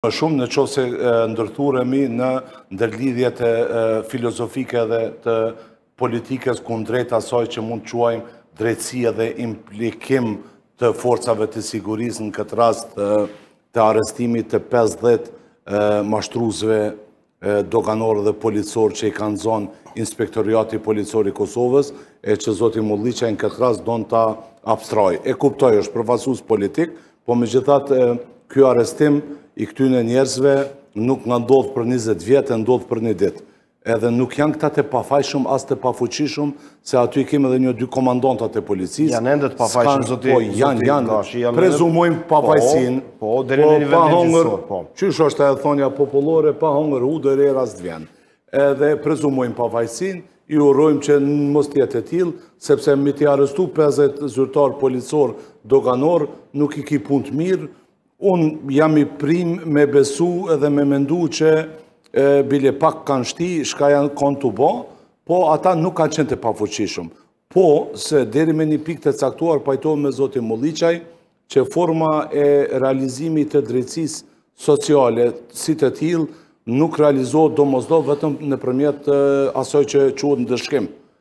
Më shumë në qoftë se ndërthuremi në ndërlidhjet filozofike dhe të politikës kundrejt asaj që mund të quajmë drejtësi edhe implikim të forcave të sigurisë në këtë rast të arrestimit të 50 mashtruesve doganorë dhe policorë që i ka zonë Inspektoriati Policor i Kosovës, e që zoti Molliqaj në këtë rast don ta abstrahojë. E kuptoj, është përfaqësues politik, po megjithatë ky arrestim i këtyne njerëzve nuk ka ndodhë për 20 vjet, e ndodhë për një ditë. Edhe nuk janë këta të pafajshëm, as të pafuqishëm, Se aty i kemi edhe një dy komandanta të policisë. Janë ende të pafajshëm, zoti po, janë, janë, prezumojmë pafajsinë. Po, po, dhe në një vendim gjyqësor. Po, qysh është e thanja popullore, pa hongër hudër era s'të vjen. Edhe prezumojmë pafajsinë, urojmë që në mos të jetë e tillë, sepse me t'i arrestu 50 zyrtarë policorë doganorë, nuk i ki punët mirë, Unë jam i prim' me besu edhe me mendu që bile pak kanë shti, çka janë konë tu bo, po ata nuk kanë qenë të pafuqishëm. Po, se deri me një pikë të caktuar pajtohem me zotin Molliqaj, që forma e realizimit të drejtësisë sociale, si të tillë, nuk realizohet domosdo vetëm nëpërmjet asoj që quhet ndëshkim.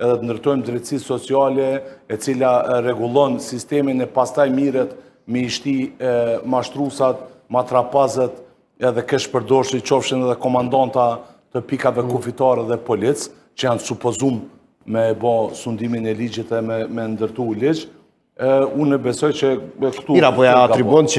edhe të ndërtojmë drejtësi sociale e cila rregullon sistemin e pastaj merret me i shti mashtrusat, matrapazët edhe keqpërdorusit qofshin edhe komandanta të pikave kufitare dhe policë, që janë supozum me e bo sundimin e ligjit e me ndërtu ligj, unë e besoj që këtu... Mirë, po ja atribuon që